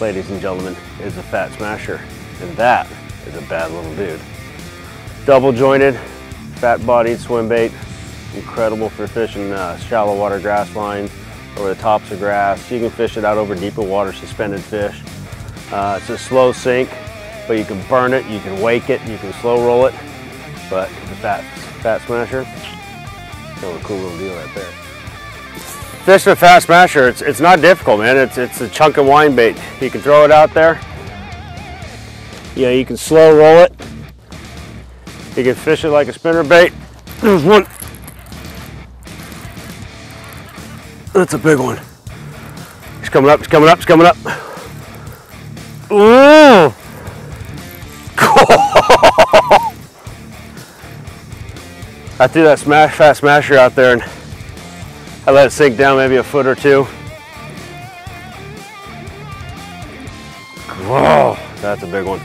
ladies and gentlemen, is a fat smasher. And that is a bad little dude. Double jointed, fat bodied swim bait. Incredible for fishing uh, shallow water grass lines over the tops of grass. You can fish it out over deeper water, suspended fish. Uh, it's a slow sink, but you can burn it, you can wake it, you can slow roll it. But the fat, fat smasher, still a cool little deal right there. Fishing a fat smasher, it's, it's not difficult, man. It's, it's a chunk of wine bait. You can throw it out there. Yeah, you can slow roll it. You can fish it like a spinner bait. There's one. That's a big one. He's coming up, he's coming up, he's coming up. Ooh! I threw that smash fat smasher out there and I let it sink down maybe a foot or two. Whoa, that's a big one.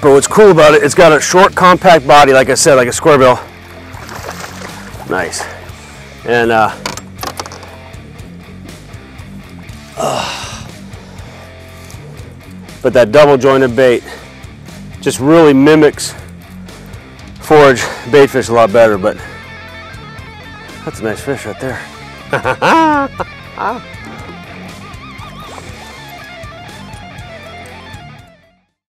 But what's cool about it, it's got a short, compact body, like I said, like a square bill. Nice. And uh, but that double jointed bait just really mimics forage bait fish a lot better, but that's a nice fish right there.